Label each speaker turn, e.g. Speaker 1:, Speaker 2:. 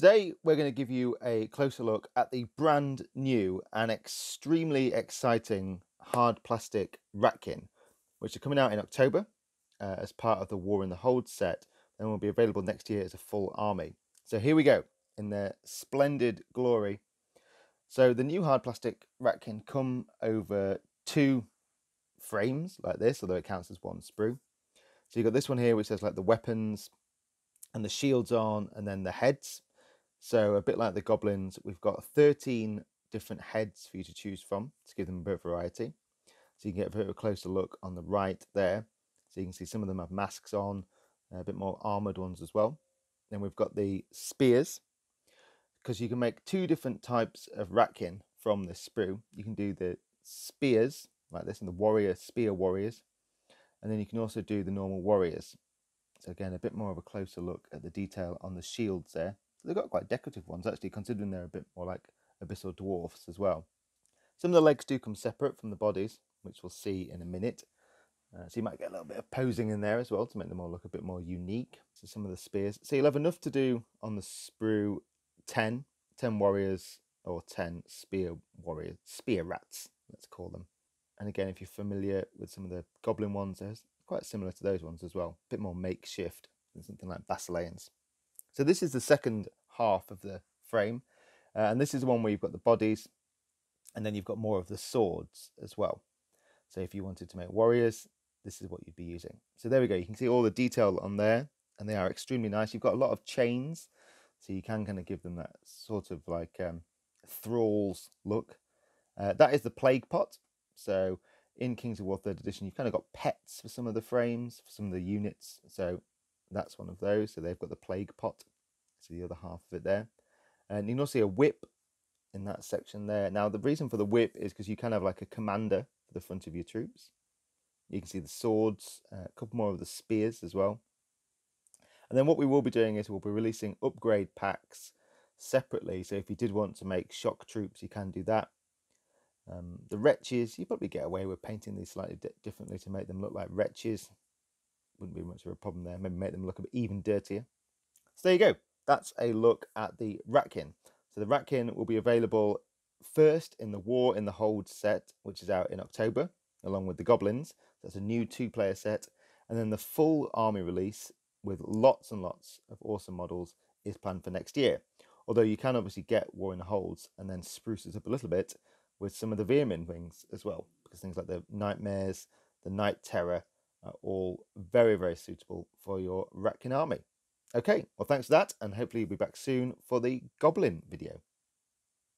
Speaker 1: Today, we're going to give you a closer look at the brand new and extremely exciting hard plastic Ratkin, which are coming out in October uh, as part of the War in the Hold set and will be available next year as a full army. So here we go in their splendid glory. So the new hard plastic Ratkin come over two frames like this, although it counts as one sprue. So you've got this one here which says like the weapons and the shields on and then the heads so a bit like the goblins, we've got 13 different heads for you to choose from to give them a bit of variety. So you can get a bit of a closer look on the right there. So you can see some of them have masks on, uh, a bit more armoured ones as well. Then we've got the spears, because you can make two different types of Ratkin from this sprue. You can do the spears, like this, and the warrior spear warriors. And then you can also do the normal warriors. So again, a bit more of a closer look at the detail on the shields there. They've got quite decorative ones actually, considering they're a bit more like abyssal dwarfs as well. Some of the legs do come separate from the bodies, which we'll see in a minute. Uh, so you might get a little bit of posing in there as well to make them all look a bit more unique. So some of the spears. So you'll have enough to do on the sprue 10, 10 warriors or 10 spear warriors, spear rats, let's call them. And again, if you're familiar with some of the goblin ones, they're quite similar to those ones as well. A bit more makeshift than something like Basileans. So this is the second half of the frame. Uh, and this is the one where you've got the bodies and then you've got more of the swords as well. So if you wanted to make warriors, this is what you'd be using. So there we go. You can see all the detail on there and they are extremely nice. You've got a lot of chains, so you can kind of give them that sort of like um, thralls look. Uh, that is the plague pot. So in Kings of War 3rd edition, you've kind of got pets for some of the frames, for some of the units. So that's one of those. So they've got the plague pot. So the other half of it there. And you can also see a whip in that section there. Now the reason for the whip is because you of have like a commander for the front of your troops. You can see the swords, uh, a couple more of the spears as well. And then what we will be doing is we'll be releasing upgrade packs separately. So if you did want to make shock troops, you can do that. Um, the wretches, you probably get away with painting these slightly differently to make them look like wretches wouldn't be much of a problem there. Maybe make them look a bit even dirtier. So there you go. That's a look at the Ratkin. So the Ratkin will be available first in the War in the Hold set, which is out in October, along with the Goblins. That's a new two-player set. And then the full army release with lots and lots of awesome models is planned for next year. Although you can obviously get War in the Holds and then spruce it up a little bit with some of the Veermin wings as well, because things like the Nightmares, the Night Terror, are all very, very suitable for your Ratkin army. Okay, well, thanks for that, and hopefully you'll be back soon for the Goblin video.